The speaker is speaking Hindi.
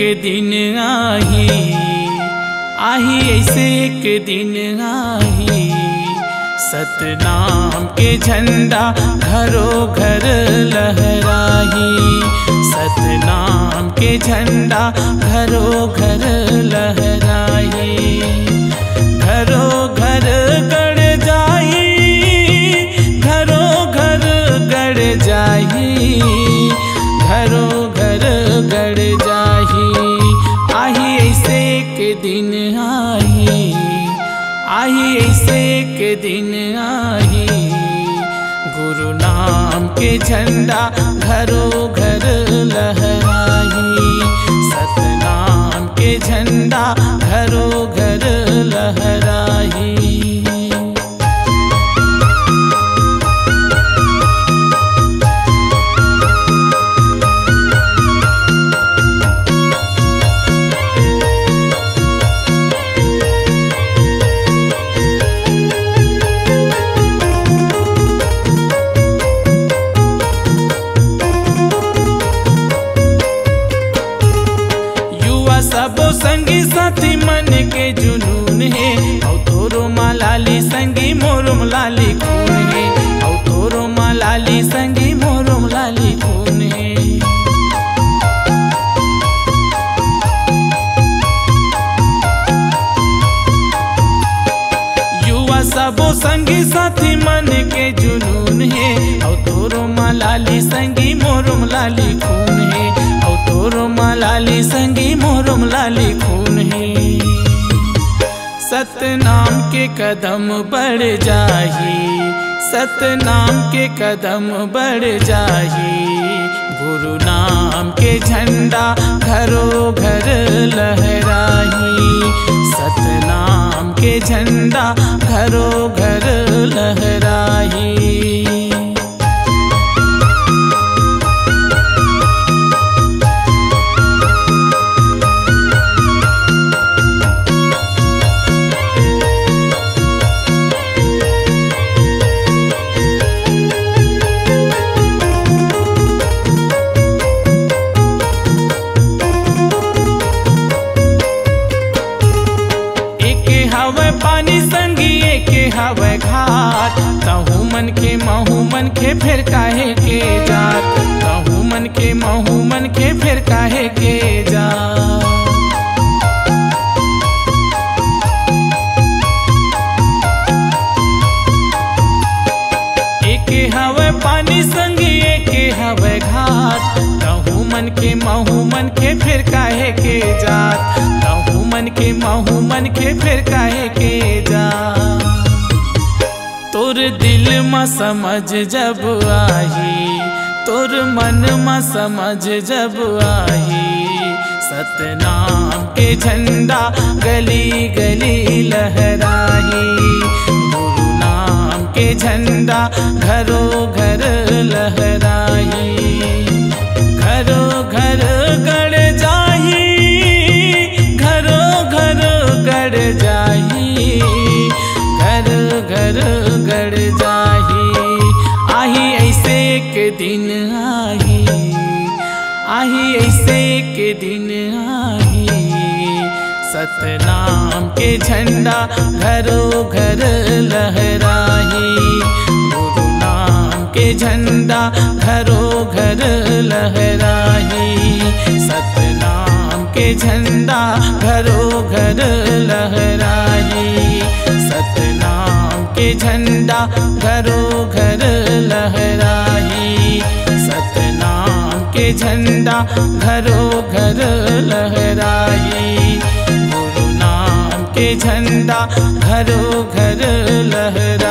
एक दिन आही आही ऐसे एक दिन आही। सतनाम के झंडा घरों घर लहराही। सतनाम के झंडा घरों घर आही ऐसे के दिन आई गुरु नाम के झंडा घरों घर लहराही। साथी मन के जुनून है। औ तोरो मालाली संगी मोरम लाली खून है। औ तोरो मालाली संगी मोरम लाली खून है। युवा सबो संगी, साथी मन के जुनून है। औ तोरो मालाली संगी मोरम लाली खून है। मालाली संगी मोरम लाली खून है। सतनाम के कदम बढ़ जाही सतनाम के कदम बढ़ जाही गुरु नाम के झंडा घरों घर लहराही सतनाम के झंडा घरों घर लहराही मन के महू मन के फिर काहे के जात। तहु मन के महू मन के फिर काहे के जात। पानी संगी, एके हवे घाट कहूँ मन के महू मन के फिर काहे के जात। कहूँ मन के महू मन के फिर काहे के जात। तोर दिल म समझ जब आही, तोर मन म समझ जब आही। सतनाम के झंडा गली गली लहराही, गुरु नाम के झंडा घरों घर लहराही। दिन आही आही, ऐसे के दिन आही। सतनाम के झंडा घरों घर लहराही। गुरु नाम के झंडा घरों घर लहराही। सतनाम के झंडा घरों घर लहराही। सतनाम के झंडा घरों घर के झंडा घरों घर लहराई गुरु नाम के झंडा घरों घर लहराही